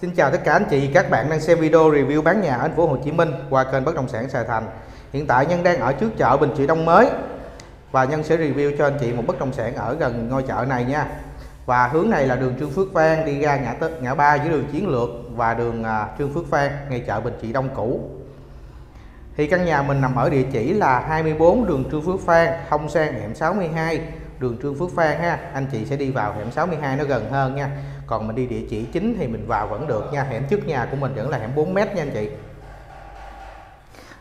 Xin chào tất cả anh chị các bạn đang xem video review bán nhà ở thành phố Hồ Chí Minh qua kênh bất động sản Sài Thành. Hiện tại Nhân đang ở trước chợ Bình Trị Đông mới và Nhân sẽ review cho anh chị một bất động sản ở gần ngôi chợ này nha. Và hướng này là đường Trương Phước Phan đi ra ngã tức ngã ba giữa đường Chiến Lược và đường à, Trương Phước Phan ngay chợ Bình Trị Đông cũ. Thì căn nhà mình nằm ở địa chỉ là 24 đường Trương Phước Phan, thông sang hẻm 62 đường Trương Phước Phan ha. Anh chị sẽ đi vào hẻm 62 nó gần hơn nha. Còn mình đi địa chỉ chính thì mình vào vẫn được nha hẻm trước nhà của mình vẫn là hẻm 4 mét nha anh chị.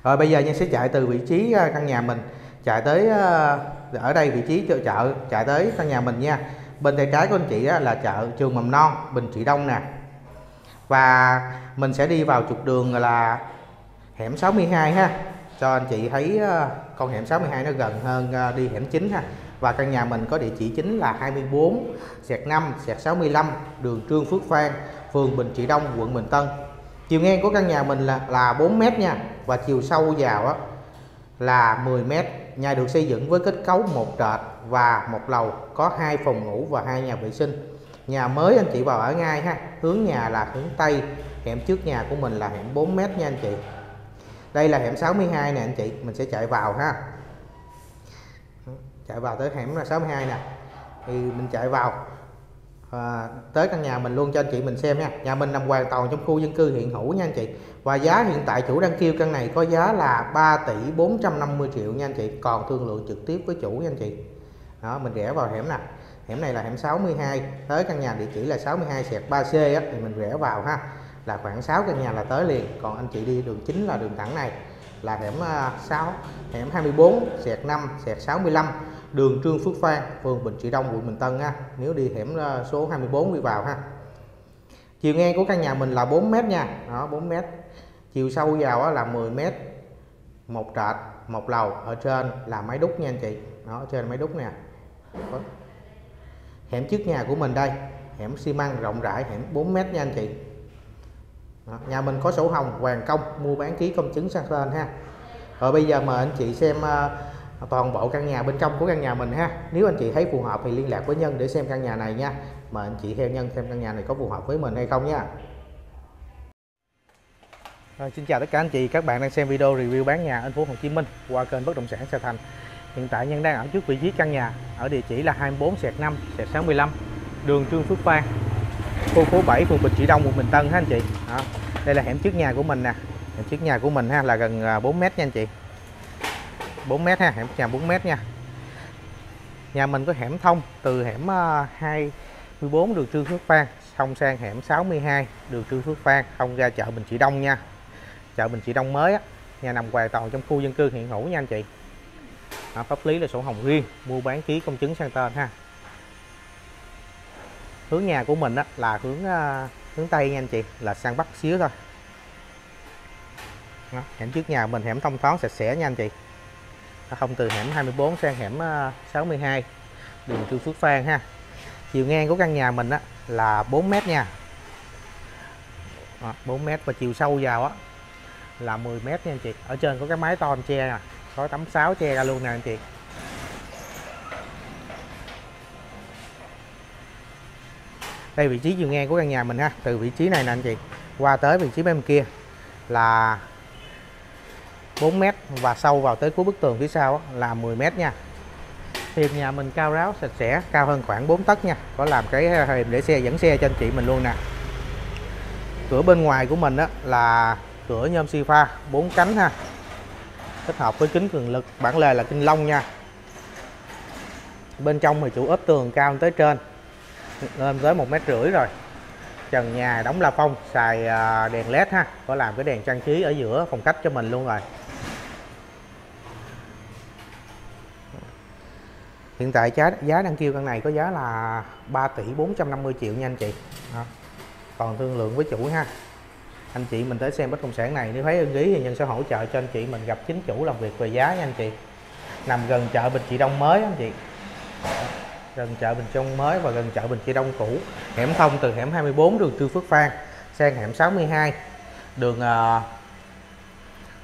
Rồi bây giờ nhân sẽ chạy từ vị trí à, căn nhà mình chạy tới à, ở đây vị trí chợ, chợ chạy tới căn nhà mình nha. Bên tay trái của anh chị là chợ trường mầm non Bình Trị Đông nè. Và mình sẽ đi vào trục đường là hẻm 62 ha. Cho anh chị thấy à, con hẻm 62 nó gần hơn đi hẻm chính ha và căn nhà mình có địa chỉ chính là 24 sẹt 5 sẹt 65 đường Trương Phước Phan phường Bình Trị Đông quận Bình Tân. Chiều ngang của căn nhà mình là là 4 mét nha. Và chiều sâu vào á, là 10 mét. Nhà được xây dựng với kết cấu một trệt và một lầu có hai phòng ngủ và hai nhà vệ sinh. Nhà mới anh chị vào ở ngay ha hướng nhà là hướng Tây hẻm trước nhà của mình là hẻm 4 mét nha anh chị. Đây là hẻm 62 nè anh chị mình sẽ chạy vào ha chạy vào tới hẻm là 62 nè. Thì mình chạy vào à, tới căn nhà mình luôn cho anh chị mình xem nha. Nhà mình nằm hoàn toàn trong khu dân cư hiện hữu nha anh chị. Và giá hiện tại chủ đang kêu căn này có giá là 3 tỷ 450 triệu nha anh chị. Còn thương lượng trực tiếp với chủ nha anh chị. Đó mình rẽ vào hẻm nè. Hẻm này là hẻm 62 tới căn nhà địa chỉ là 62 sẹt 3C á, thì mình rẽ vào ha. Là khoảng 6 căn nhà là tới liền. Còn anh chị đi đường chính là đường thẳng này là hẻm à, 6 hẻm 24 sẹt 5 sẹt 65 đường Trương Phước Phan phường Bình Trị Đông quận Bình Tân ha nếu đi hẻm à, số 24 đi vào ha. Chiều ngang của căn nhà mình là 4m nha. Đó 4m. chiều sâu vào là 10m, một trệt một lầu. Ở trên là máy đúc nha anh chị. Đó trên máy đúc nè. Hẻm trước nhà của mình đây. Hẻm xi măng rộng rãi hẻm 4m nha anh chị. Đó, nhà mình có sổ hồng hoàn công. Mua bán ký công chứng sang tên ha. Rồi bây giờ mời anh chị xem uh, toàn bộ căn nhà bên trong của căn nhà mình ha. Nếu anh chị thấy phù hợp thì liên lạc với nhân để xem căn nhà này nha. Mà anh chị theo nhân xem căn nhà này có phù hợp với mình hay không nha. À, xin chào tất cả anh chị các bạn đang xem video review bán nhà ở thành phố Hồ Chí Minh qua kênh bất động sản Sa Thành. Hiện tại nhân đang ở trước vị trí căn nhà ở địa chỉ là 24 sẹt 5 sẹt 65 đường Trương Phước Phan khu phố 7 phường Bình Trị Đông quận Bình Tân ha anh chị. À, đây là hẻm trước nhà của mình nè. Hẻm trước nhà của mình ha là gần à, 4 mét nha anh chị. 4 mét ha hẻm nhà 4 mét nha. Nhà mình có hẻm thông từ hẻm ờ, 24 đường Trương Phước Phan thông sang hẻm 62 đường Trương Phước Phan thông ra chợ Bình Trị Đông nha. Chợ Bình Trị Đông mới á nhà nằm hoàn toàn trong khu dân cư hiện hữu nha anh chị. À, pháp lý là sổ hồng riêng mua bán ký công chứng sang tên ha. Hướng nhà của mình á, là hướng uh, hướng tây nha anh chị là sang bắc xíu thôi. Đó, hẻm trước nhà mình hẻm thông thoáng sạch sẽ nha anh chị không từ hẻm 24 sang hẻm ờ, 62 đường Trương Phước Phan ha. Chiều ngang của căn nhà mình á, là 4 mét nha. Đó, 4 mét và chiều sâu vào á là 10 mét nha anh chị. Ở trên có cái mái tôn che nè có tấm sáo che ra luôn nè anh chị. Đây vị trí chiều ngang của căn nhà mình ha từ vị trí này nè anh chị qua tới vị trí bên kia là 4 mét và sâu vào tới cuối bức tường phía sau là 10 mét nha. Thềm nhà mình cao ráo, sạch sẽ, cao hơn khoảng 4 tấc nha. Có làm cái ờ, thềm để xe, dẫn xe cho anh chị mình luôn nè. Cửa bên ngoài của mình á, là cửa nhôm si pha 4 cánh ha. Kết hợp với kính cường lực, bản lề là kinh long nha. Bên trong thì chủ ốp tường cao tới trên, lên tới một mét rưỡi rồi. Trần nhà đóng la phong, xài à, đèn led ha. Có làm cái đèn trang trí ở giữa phòng khách cho mình luôn rồi. Hiện tại giá giá đang kêu căn này có giá là 3 tỷ 450 triệu nha anh chị. Đó. còn thương lượng với chủ ha. Anh chị mình tới xem bất động sản này nếu thấy ưng ý thì nhân sẽ hỗ trợ cho anh chị mình gặp chính chủ làm việc về giá nha anh chị. Nằm gần chợ Bình Trị Đông mới anh chị. Gần chợ Bình Đông mới và gần chợ Bình Trị Đông cũ. Hẻm thông từ hẻm 24 đường Trương Phước Phan sang hẻm 62 đường uh,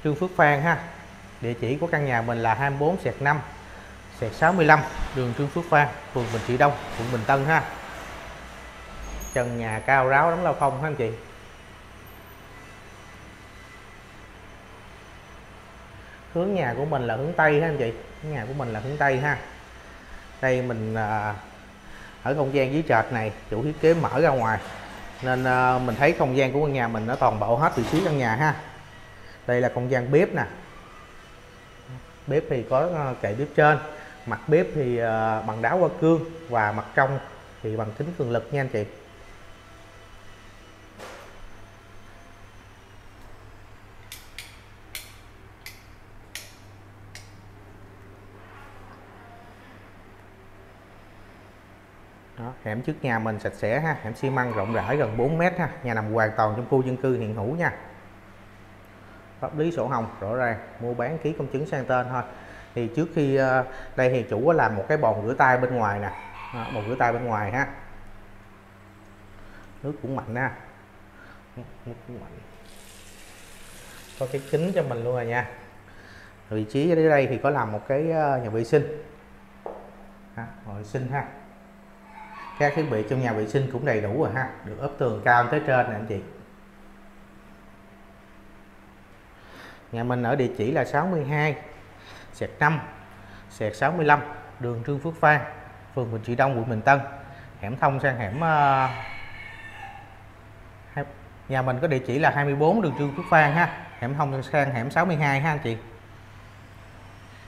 Trương Phước Phan ha. Địa chỉ của căn nhà mình là 24 sẹt 5 sẹt 65 đường Trương Phước Phan, phường Bình Trị Đông, quận Bình Tân ha. Trần nhà cao ráo lắm, lao phong ha anh chị? Hướng nhà của mình là hướng Tây ha anh chị? Nhà của mình là hướng Tây ha. Đây mình à, ở không gian dưới trệt này, chủ thiết kế mở ra ngoài. Nên à, mình thấy không gian của căn nhà mình nó toàn bộ hết từ xíu căn nhà ha. Đây là không gian bếp nè. Bếp thì có à, kệ bếp trên mặt bếp thì ờ, bằng đá hoa cương và mặt trong thì bằng kính cường lực nha anh chị. Đó, hẻm trước nhà mình sạch sẽ ha hẻm xi măng rộng rãi gần 4 mét ha nhà nằm hoàn toàn trong khu dân cư hiện hữu nha. Pháp lý sổ hồng rõ ràng mua bán ký công chứng sang tên thôi thì trước khi ờ, đây thì chủ có làm một cái bồn rửa tay bên ngoài nè. Bồn rửa tay bên ngoài ha. Nước cũng mạnh ha. Nước cũng mạnh. Có cái kính cho mình luôn rồi nha. Vị trí ở đây thì có làm một cái ờ, nhà vệ sinh. Ha, nhà vệ sinh ha. Các thiết bị trong nhà vệ sinh cũng đầy đủ rồi ha. Được ốp tường cao tới trên nè anh chị. Nhà mình ở địa chỉ là 62 sẹt 5 sẹt 65 đường Trương Phước Phan phường Bình Trị Đông quận Bình Tân. Hẻm thông sang hẻm uh, nhà mình có địa chỉ là 24 đường Trương Phước Phan ha. Hẻm thông sang hẻm 62 ha anh chị.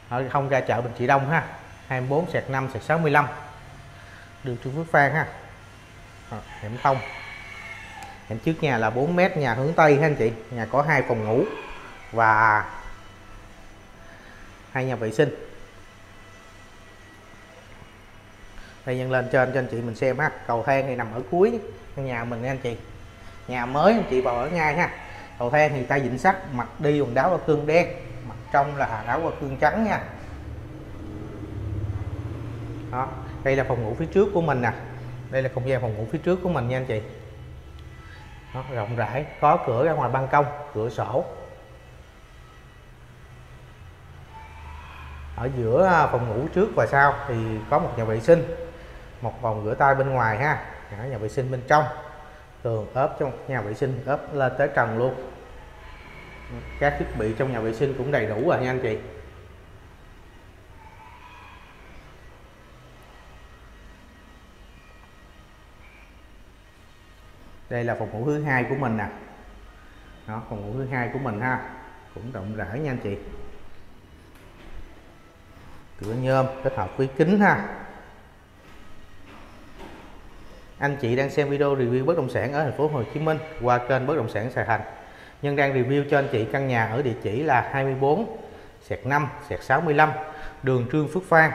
Ở không ra chợ Bình Trị Đông ha. 24 sẹt 5 sẹt 65 đường Trương Phước Phan ha. À, hẻm thông. Hẻm trước nhà là 4m nhà hướng Tây ha anh chị. Nhà có hai phòng ngủ và hai nhà vệ sinh. Đây nhân lên trên cho anh chị mình xem ha. Cầu thang thì nằm ở cuối căn nhà mình nha anh chị. Nhà mới anh chị vào ở ngay ha. Cầu thang thì tay dịnh sắt mặt đi quần đá và cương đen mặt trong là đá và cương trắng nha. Đó đây là phòng ngủ phía trước của mình nè. Đây là không gian phòng ngủ phía trước của mình nha anh chị. Đó, rộng rãi có cửa ra ngoài ban công cửa sổ. Ở giữa à, phòng ngủ trước và sau thì có một nhà vệ sinh, một phòng rửa tay bên ngoài ha. Ở nhà vệ sinh bên trong. Tường ốp trong nhà vệ sinh, ốp lên tới trần luôn. Các thiết bị trong nhà vệ sinh cũng đầy đủ rồi nha anh chị. Đây là phòng ngủ thứ hai của mình nè. Đó, phòng ngủ thứ hai của mình ha. Cũng rộng rãi nha anh chị cửa nhôm, kết hợp với kính ha. Anh chị đang xem video review bất động sản ở thành phố Hồ Chí Minh qua kênh bất động sản Sài Thành nhân đang review cho anh chị căn nhà ở địa chỉ là 24 sẹt 5 sẹt 65 đường Trương Phước Phan,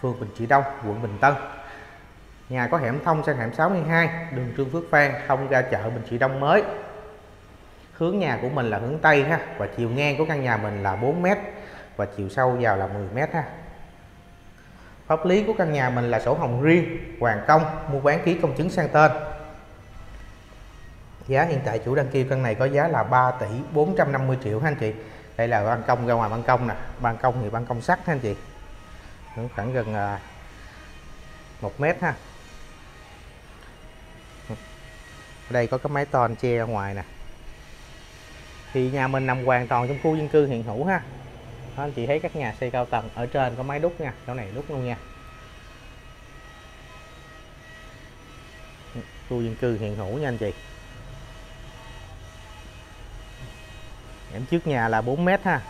phường Bình Trị Đông, quận Bình Tân. Nhà có hẻm thông sang hẻm 62 đường Trương Phước Phan thông ra chợ Bình Trị Đông mới. Hướng nhà của mình là hướng Tây ha, và chiều ngang của căn nhà mình là 4 m và chiều sâu vào là 10 m ha pháp lý của căn nhà mình là sổ hồng riêng, hoàn công, mua bán ký công chứng sang tên. Giá hiện tại chủ đăng ký căn này có giá là 3 tỷ 450 triệu ha anh chị? Đây là ban công ra ngoài ban công nè, ban công thì ban công sắt ha anh chị? Khoảng gần à, một mét ha. Ở đây có cái mái tôn che ra ngoài nè. Thì nhà mình nằm hoàn toàn trong khu dân cư hiện hữu ha đó, anh chị thấy các nhà xây cao tầng ở trên có máy đúc nha chỗ này đúc luôn nha. Khu dân cư hiện hữu nha anh chị. Em trước nhà là 4 mét ha.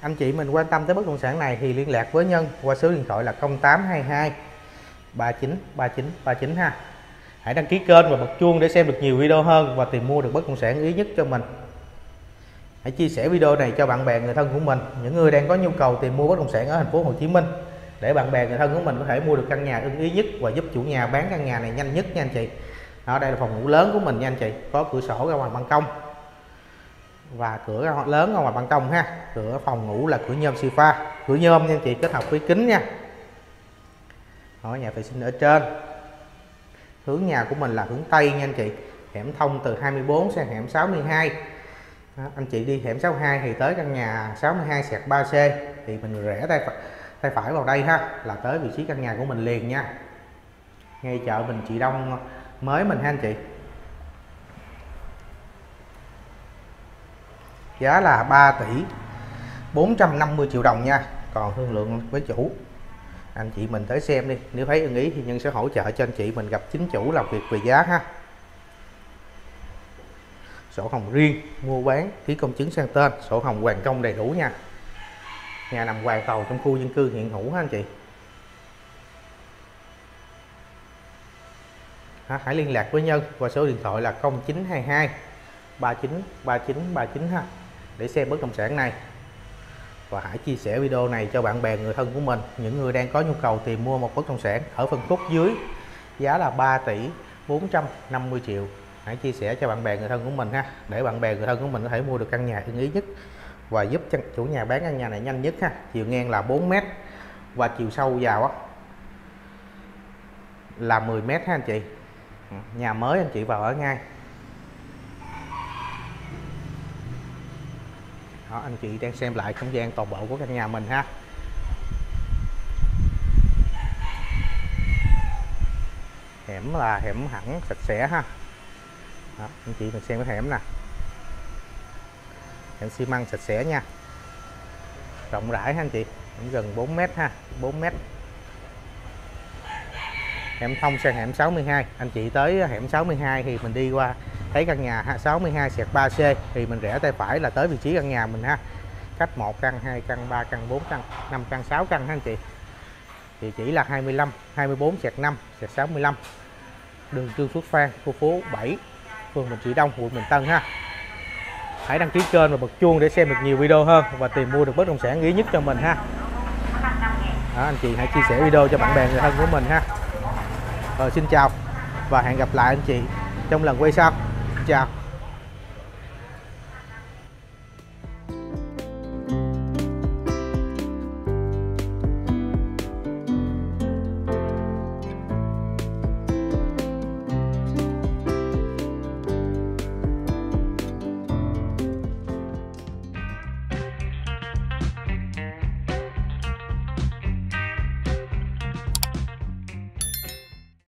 Anh chị mình quan tâm tới bất động sản này thì liên lạc với Nhân qua số điện thoại là 0822 39 39 39 ha hãy đăng ký kênh và bật chuông để xem được nhiều video hơn và tìm mua được bất động sản ý nhất cho mình. Hãy chia sẻ video này cho bạn bè người thân của mình. Những người đang có nhu cầu tìm mua bất động sản ở thành phố Hồ Chí Minh để bạn bè người thân của mình có thể mua được căn nhà ưng ý nhất và giúp chủ nhà bán căn nhà này nhanh nhất nha anh chị. Ở đây là phòng ngủ lớn của mình nha anh chị. Có cửa sổ ra ngoài ban công. Và cửa lớn ra ngoài ban công ha. Cửa phòng ngủ là cửa nhôm sifa, cửa nhôm nha anh chị kết hợp với kính nha. Đó nhà vệ sinh ở trên hướng nhà của mình là hướng Tây nha anh chị. Hẻm thông từ 24 sang hẻm 62 đó, anh chị đi hẻm 62 thì tới căn nhà 62 sẹt 3C thì mình rẽ tay tay phải vào đây ha là tới vị trí căn nhà của mình liền nha. Ngay chợ Bình Trị Đông mới mình ha anh chị. Giá là 3 tỷ 450 triệu đồng nha. Còn thương lượng với chủ anh chị mình tới xem đi. Nếu thấy ưng ý thì nhân sẽ hỗ trợ cho anh chị mình gặp chính chủ làm việc về giá ha. Sổ hồng riêng, mua bán, ký công chứng sang tên. Sổ hồng hoàn công đầy đủ nha. Nhà nằm hoàn cầu trong khu dân cư hiện hữu ha anh chị. Hãy liên lạc với Nhân qua số điện thoại là 0922 39 39 39 ha, để xem bất động sản này và hãy chia sẻ video này cho bạn bè, người thân của mình. Những người đang có nhu cầu tìm mua một bất động sản ở phân khúc dưới giá là 3 tỷ 450 triệu. Hãy chia sẻ cho bạn bè, người thân của mình ha, để bạn bè, người thân của mình có thể mua được căn nhà ưng ý nhất và giúp cho chủ nhà bán căn nhà này nhanh nhất ha. Chiều ngang là 4 mét và chiều sâu vào á là 10 mét ha anh chị. Nhà mới anh chị vào ở ngay. Đó anh chị đang xem lại không gian toàn bộ của căn nhà mình ha. Hẻm là hẻm hẳn sạch sẽ ha. Đó, anh chị mình xem cái hẻm nè. Hẻm xi măng sạch sẽ nha. Rộng rãi ha anh chị gần 4 mét ha 4 mét. Hẻm thông sang hẻm 62 anh chị tới hẻm 62 thì mình đi qua thấy căn nhà 62 sẹt 3C thì mình rẽ tay phải là tới vị trí căn nhà mình ha. Cách 1 căn 2 căn 3 căn 4 căn 5 căn 6 căn ha anh chị. Thì chỉ là 25 24 sẹt 5 sẹt 65 đường Trương Phước Phan khu phố 7 phường Bình Trị Đông quận Bình Tân ha. Hãy đăng ký kênh và bật chuông để xem được nhiều video hơn và tìm mua được bất động sản ý nhất cho mình ha. Đó, anh chị hãy chia sẻ video cho bạn bè người thân của mình ha. Rồi xin chào và hẹn gặp lại anh chị trong lần quay sau chào.